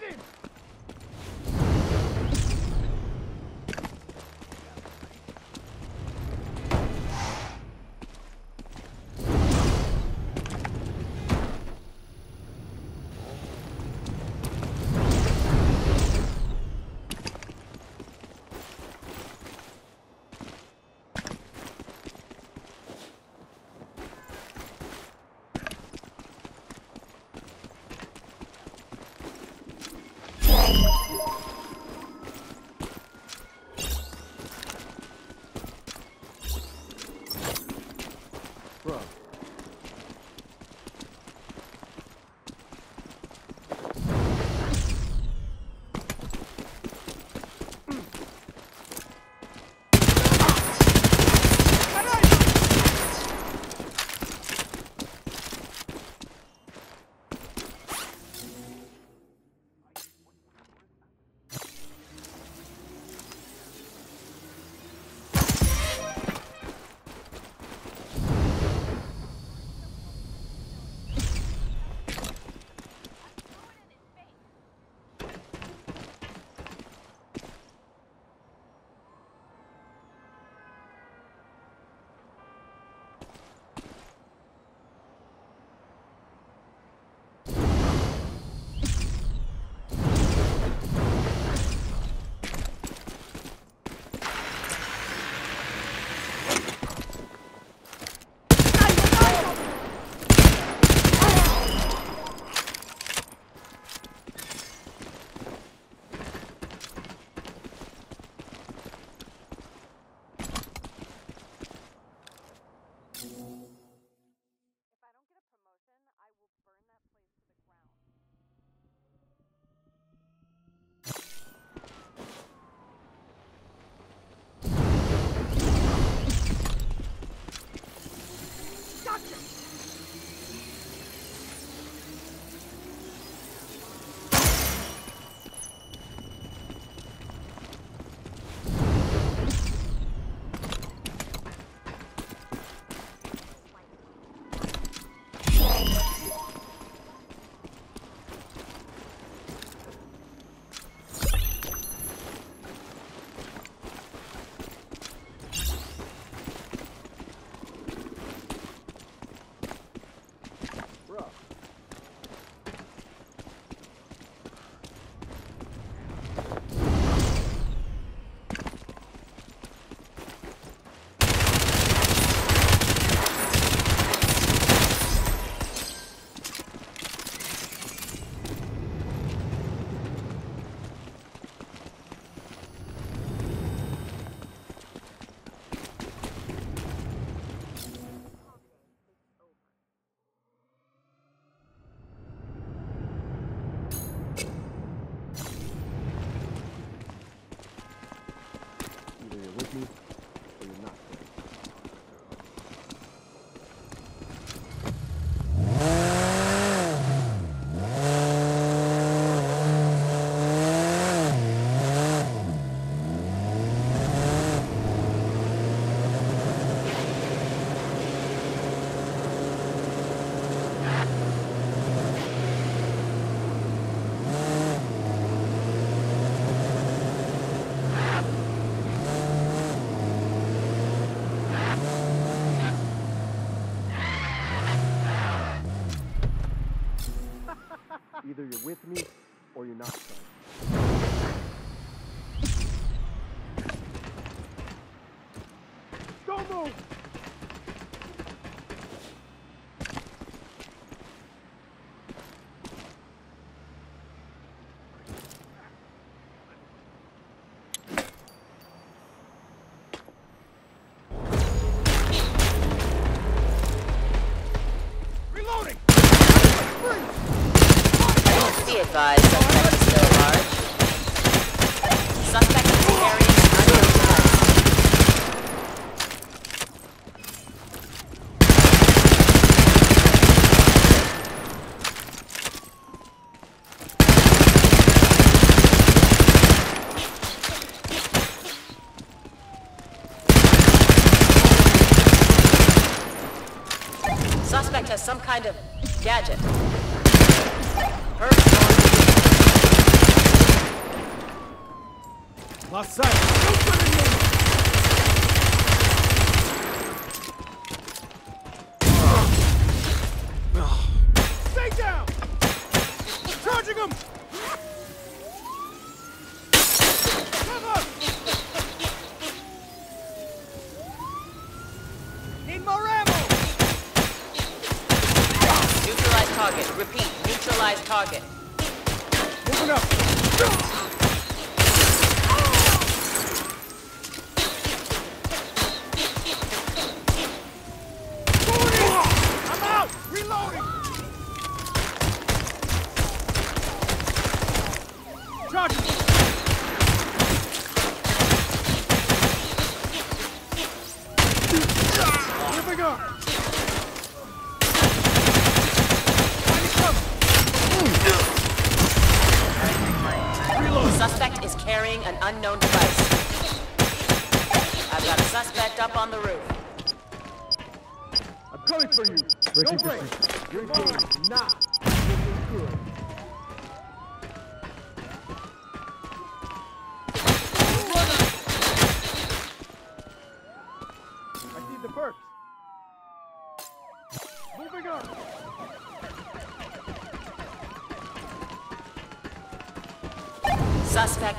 him! Either you're with me or you're not. Gadget. Lost sight.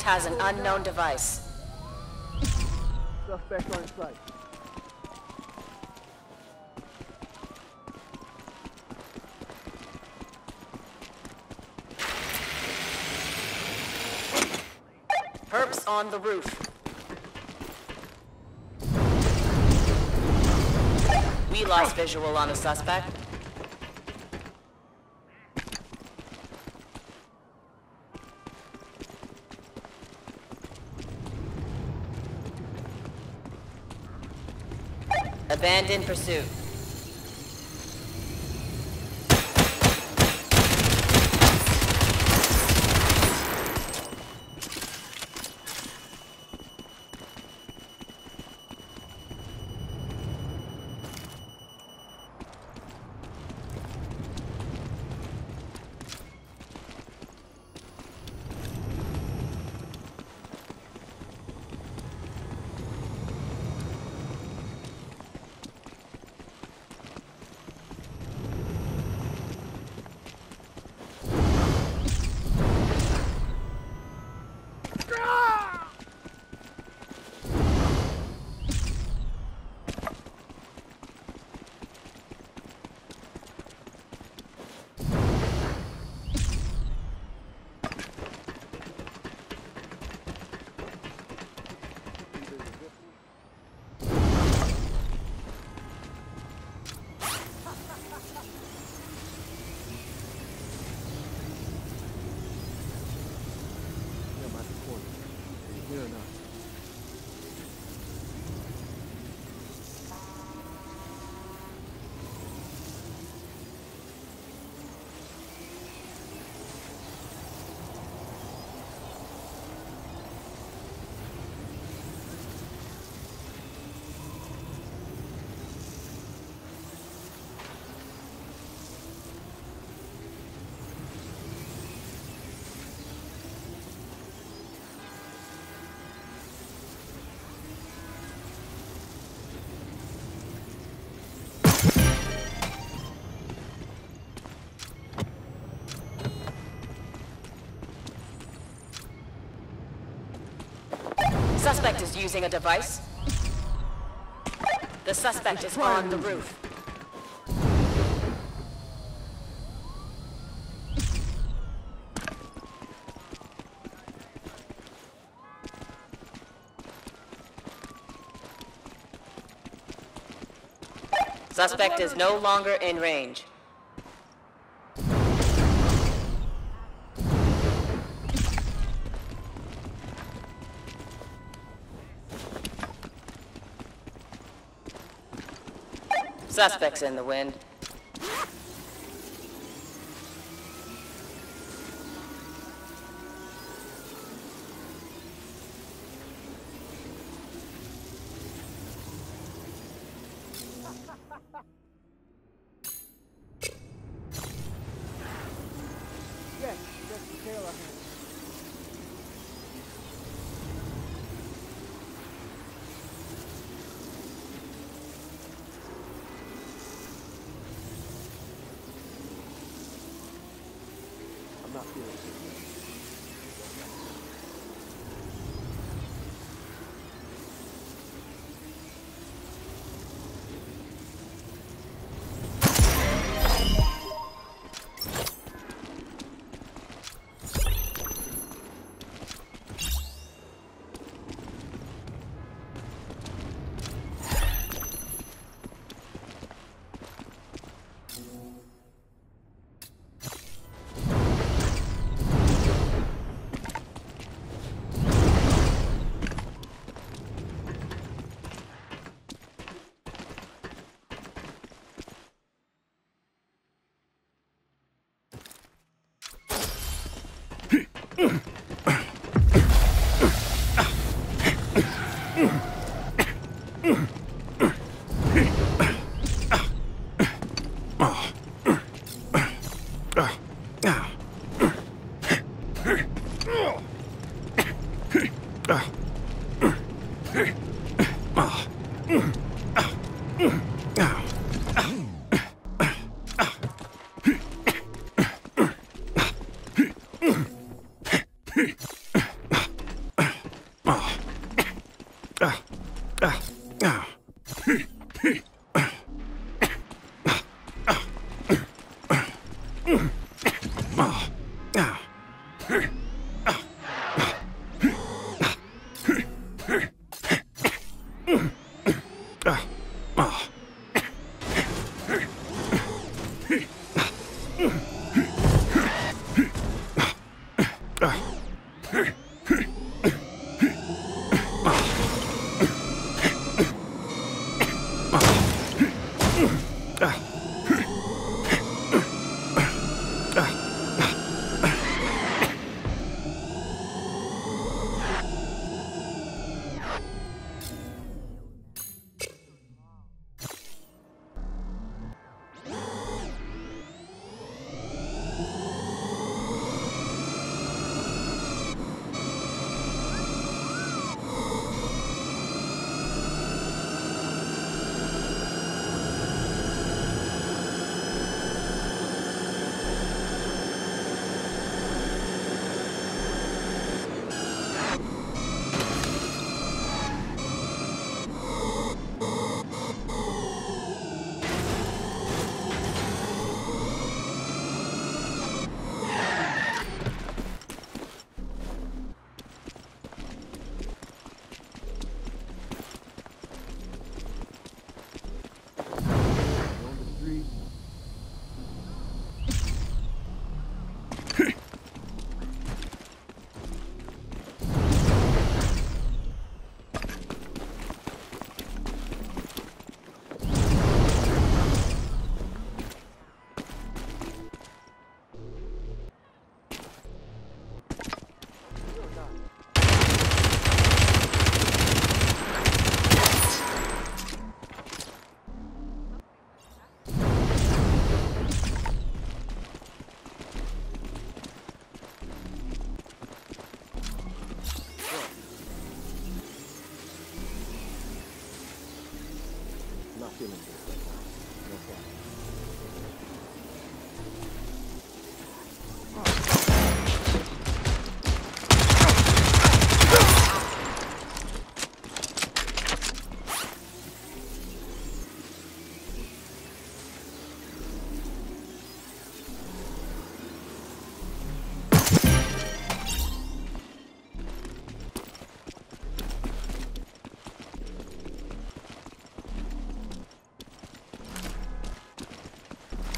Suspect has an unknown device. Suspect on site. Perps on the roof. We lost visual on a suspect. Abandon pursuit. Suspect is using a device. The suspect is on the roof. Suspect is no longer in range. Suspects in the wind. On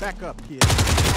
Back up, kid.